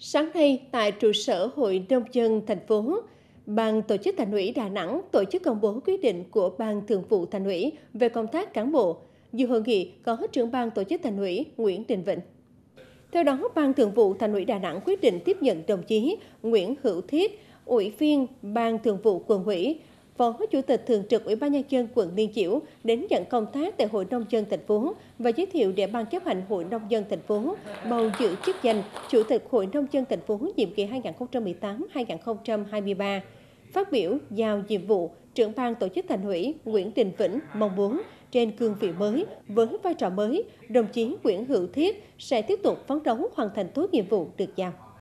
Sáng nay, tại trụ sở Hội Nông dân thành phố, Ban tổ chức Thành ủy Đà Nẵng tổ chức công bố quyết định của Ban Thường vụ Thành ủy về công tác cán bộ. Dự hội nghị có trưởng ban tổ chức Thành ủy Nguyễn Đình Vịnh. Theo đó, Ban Thường vụ Thành ủy Đà Nẵng quyết định tiếp nhận đồng chí Nguyễn Hữu Thiết, Ủy viên Ban Thường vụ Quận ủy, Phó Chủ tịch Thường trực Ủy ban Nhân dân quận Liên Chiểu đến nhận công tác tại Hội Nông dân thành phố và giới thiệu để Ban chấp hành Hội Nông dân thành phố bầu giữ chức danh Chủ tịch Hội Nông dân thành phố nhiệm kỳ 2018-2023. Phát biểu giao nhiệm vụ, trưởng ban tổ chức thành ủy Nguyễn Đình Vĩnh mong muốn trên cương vị mới với vai trò mới, đồng chí Nguyễn Hữu Thiết sẽ tiếp tục phấn đấu hoàn thành tốt nhiệm vụ được giao.